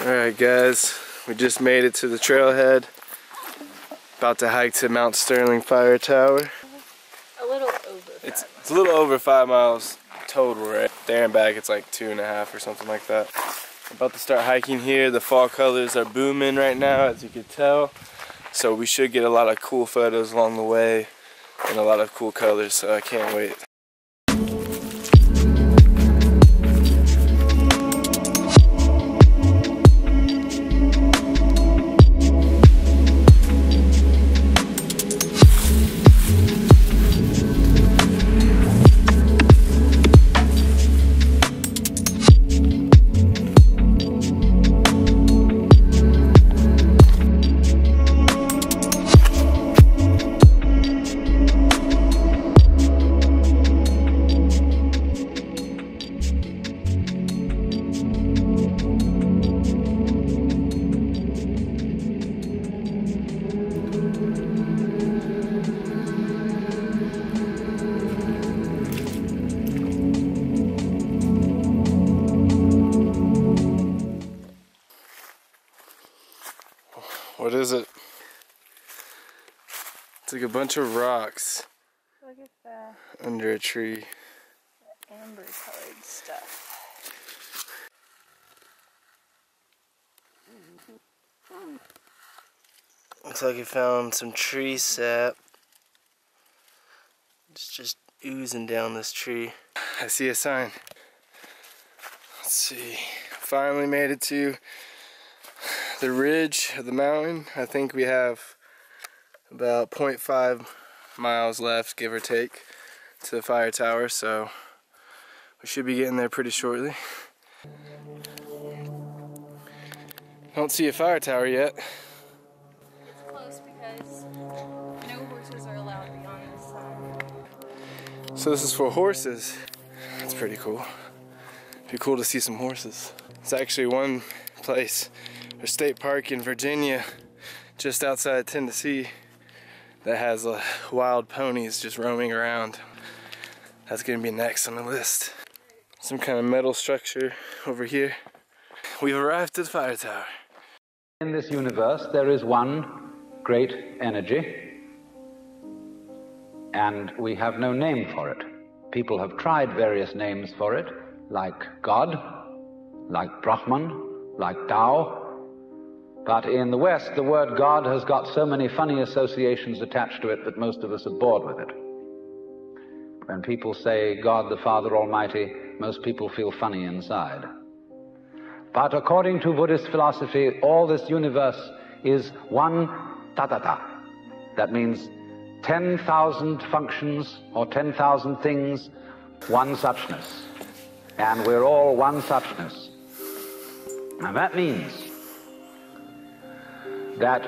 Alright guys, we just made it to the trailhead. About to hike to Mount Sterling Fire Tower. A little over. It's, it's a little over five miles total, right? There and back it's like two and a half or something like that. About to start hiking here. The fall colors are booming right now, as you can tell. So we should get a lot of cool photos along the way and a lot of cool colors, so I can't wait. What is it? It's like a bunch of rocks Look at the under a tree. amber colored stuff. Looks like you found some tree sap. It's just oozing down this tree. I see a sign. Let's see. Finally made it to the ridge of the mountain. I think we have about 0.5 miles left, give or take, to the fire tower, so we should be getting there pretty shortly. Don't see a fire tower yet. It's close because no horses are allowed beyond this sign. So this is for horses. That's pretty cool. Be cool to see some horses. It's actually one place, a state park in Virginia, just outside Tennessee, that has uh, wild ponies just roaming around. That's gonna be next on the list. Some kind of metal structure over here. We've arrived at the fire tower. In this universe, there is one great energy, and we have no name for it. People have tried various names for it, like God, like Brahman, like Tao. But in the West, the word God has got so many funny associations attached to it that most of us are bored with it. When people say God the Father Almighty, most people feel funny inside. But according to Buddhist philosophy, all this universe is one tathata. That means 10,000 functions or 10,000 things, one suchness. And we're all one suchness. And that means that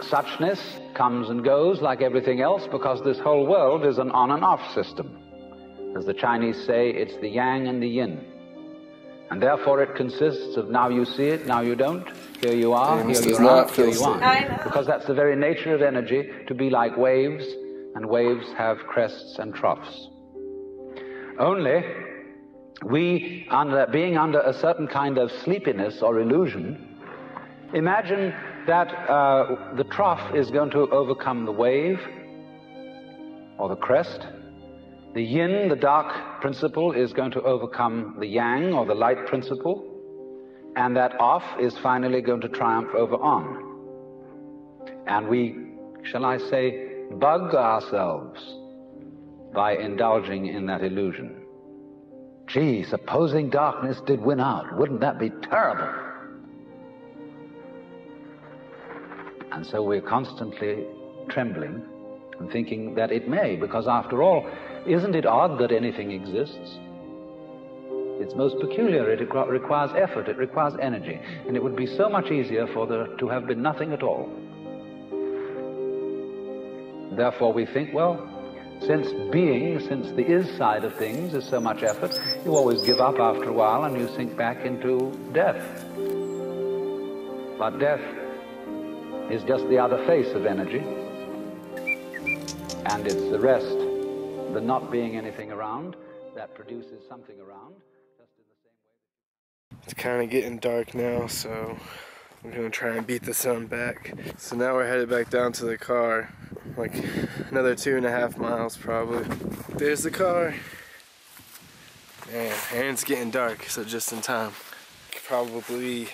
suchness comes and goes like everything else because this whole world is an on and off system. As the Chinese say, it's the yang and the yin. And therefore it consists of now you see it, now you don't, here you are, James here you are, not here you aren't. Because that's the very nature of energy to be like waves, and waves have crests and troughs. Only we, under, being under a certain kind of sleepiness or illusion, imagine that uh, the trough is going to overcome the wave or the crest. The yin, the dark principle, is going to overcome the yang or the light principle. And that off is finally going to triumph over on. And we, shall I say, bug ourselves by indulging in that illusion. Gee, supposing darkness did win out, wouldn't that be terrible? And so we're constantly trembling and thinking that it may, because after all, isn't it odd that anything exists? It's most peculiar. It requires effort. It requires energy. And it would be so much easier for there to have been nothing at all. Therefore, we think, well, since being, since the is side of things is so much effort, you always give up after a while and you sink back into death. But death is just the other face of energy. And it's the rest, the not being anything around, that produces something around. It's kind of getting dark now, so we're gonna try and beat the sun back. So now we're headed back down to the car, like another two and a half miles probably. There's the car. Man, and it's getting dark, so just in time. Probably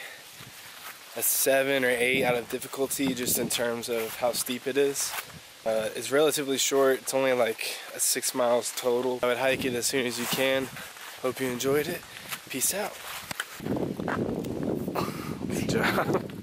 a seven or eight out of difficulty just in terms of how steep it is. Uh, it's relatively short, it's only like six miles total. I would hike it as soon as you can. Hope you enjoyed it. Peace out. Good job.